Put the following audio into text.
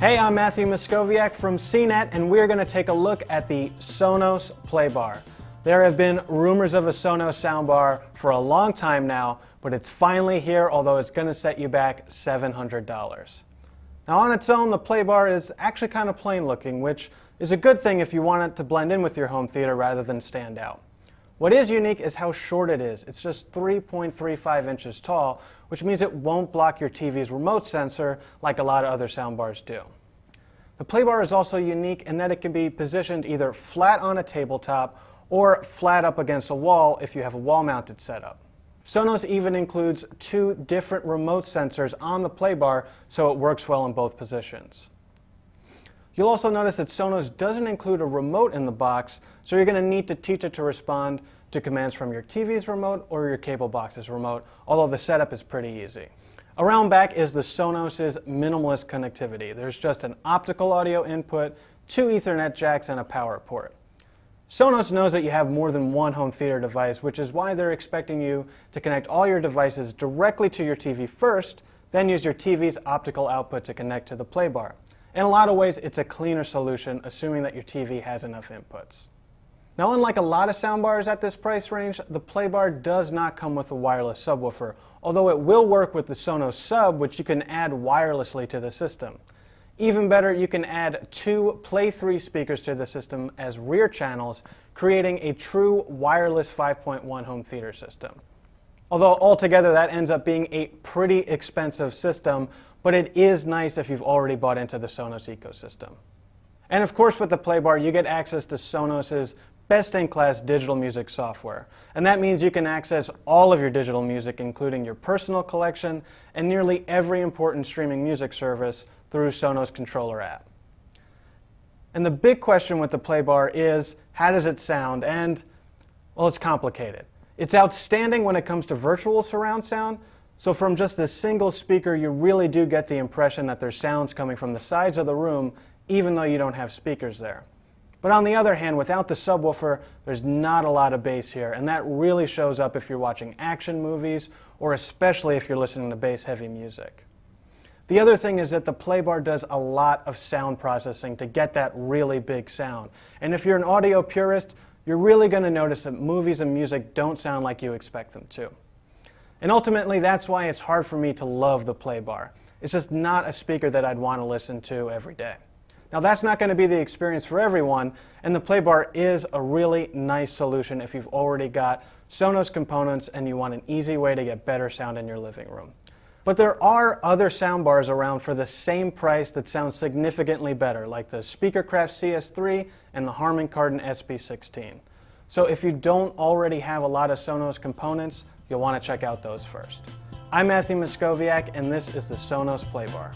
Hey, I'm Matthew Moskovciak from CNET, and we're going to take a look at the Sonos Playbar. There have been rumors of a Sonos soundbar for a long time now, but it's finally here, although it's going to set you back $700. Now on its own, the Playbar is actually kind of plain looking, which is a good thing if you want it to blend in with your home theater rather than stand out. What is unique is how short it is. It's just 3.35 inches tall, which means it won't block your TV's remote sensor like a lot of other soundbars do. The playbar is also unique in that it can be positioned either flat on a tabletop or flat up against a wall if you have a wall-mounted setup. Sonos even includes two different remote sensors on the playbar so it works well in both positions. You'll also notice that Sonos doesn't include a remote in the box, so you're going to need to teach it to respond to commands from your TV's remote or your cable box's remote, although the setup is pretty easy. Around back is the Sonos' minimalist connectivity. There's just an optical audio input, two Ethernet jacks, and a power port. Sonos knows that you have more than one home theater device, which is why they're expecting you to connect all your devices directly to your TV first, then use your TV's optical output to connect to the playbar. In a lot of ways, it's a cleaner solution, assuming that your TV has enough inputs. Now, unlike a lot of soundbars at this price range, the Playbar does not come with a wireless subwoofer, although it will work with the Sonos Sub, which you can add wirelessly to the system. Even better, you can add two Play 3 speakers to the system as rear channels, creating a true wireless 5.1 home theater system. Although altogether that ends up being a pretty expensive system, but it is nice if you've already bought into the Sonos ecosystem. And of course with the Playbar you get access to Sonos's best-in-class digital music software. And that means you can access all of your digital music, including your personal collection and nearly every important streaming music service through Sonos Controller app. And the big question with the Playbar is, how does it sound? And, well, it's complicated. It's outstanding when it comes to virtual surround sound, so from just a single speaker, you really do get the impression that there's sounds coming from the sides of the room, even though you don't have speakers there. But on the other hand, without the subwoofer, there's not a lot of bass here, and that really shows up if you're watching action movies, or especially if you're listening to bass-heavy music. The other thing is that the Playbar does a lot of sound processing to get that really big sound. And if you're an audio purist, you're really going to notice that movies and music don't sound like you expect them to. And ultimately, that's why it's hard for me to love the Playbar. It's just not a speaker that I'd want to listen to every day. Now, that's not going to be the experience for everyone, and the Playbar is a really nice solution if you've already got Sonos components and you want an easy way to get better sound in your living room. But there are other soundbars around for the same price that sound significantly better, like the Speakercraft CS3 and the Harman Kardon SB16. So if you don't already have a lot of Sonos components, you'll want to check out those first. I'm Matthew Moskovciak, and this is the Sonos Playbar.